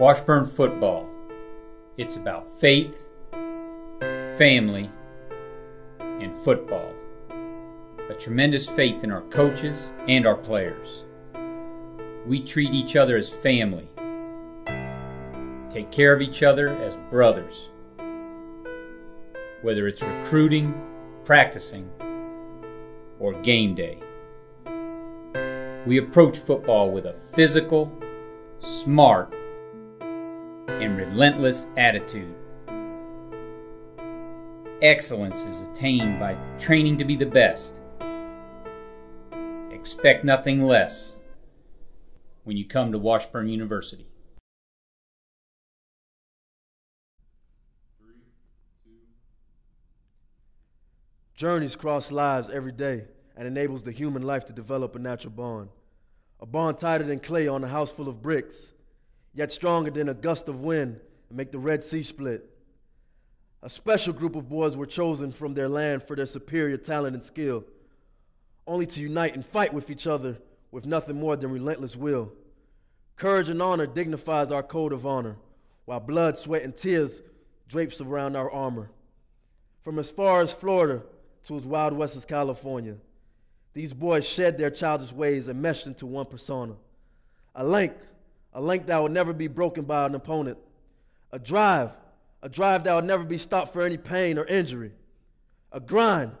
Washburn football. It's about faith, family, and football. A tremendous faith in our coaches and our players. We treat each other as family, take care of each other as brothers. Whether it's recruiting, practicing, or game day. We approach football with a physical, smart, and relentless attitude. Excellence is attained by training to be the best. Expect nothing less when you come to Washburn University. Journeys cross lives every day and enables the human life to develop a natural bond. A bond tighter than clay on a house full of bricks, yet stronger than a gust of wind and make the Red Sea split. A special group of boys were chosen from their land for their superior talent and skill, only to unite and fight with each other with nothing more than relentless will. Courage and honor dignifies our code of honor, while blood, sweat, and tears drapes around our armor. From as far as Florida to as wild west as California, these boys shed their childish ways and meshed into one persona. A link, a link that will never be broken by an opponent. A drive, a drive that will never be stopped for any pain or injury. A grind,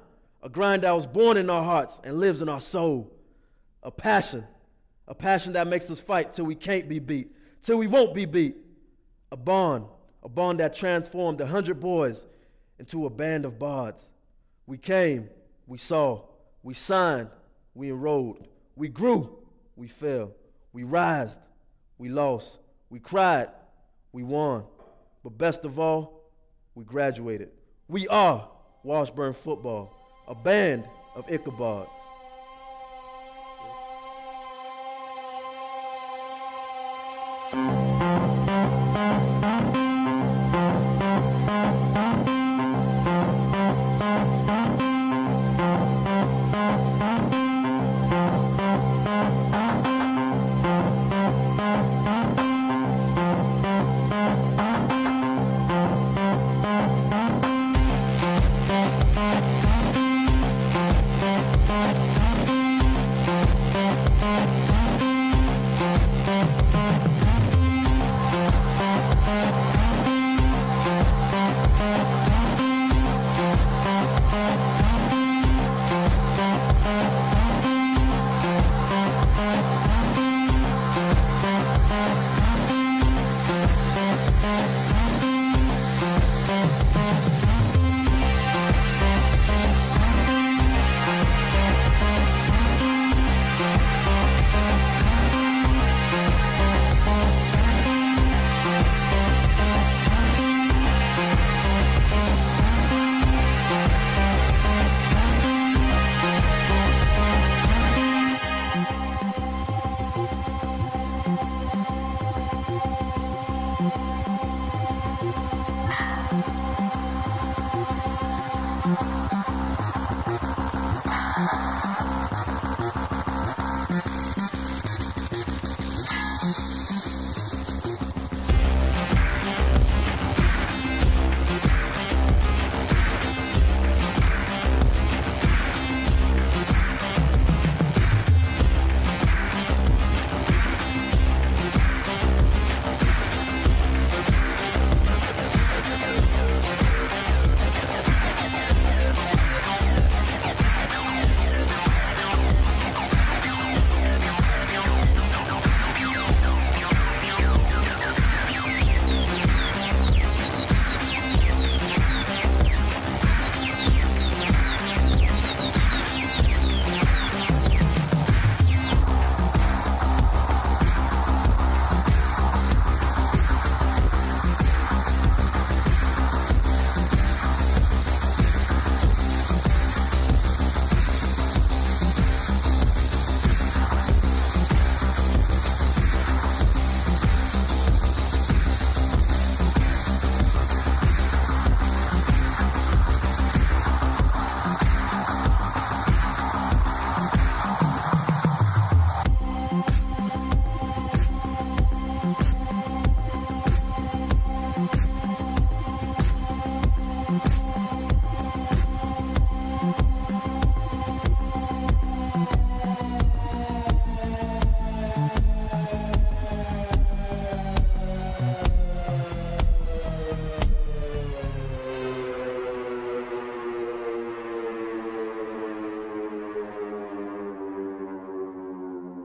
a grind that was born in our hearts and lives in our soul. A passion, a passion that makes us fight till we can't be beat, till we won't be beat. A bond, a bond that transformed a hundred boys into a band of bards. We came, we saw, we signed, we enrolled, we grew, we fell, we rised, we lost, we cried, we won. But best of all, we graduated. We are Washburn football, a band of Ichabod.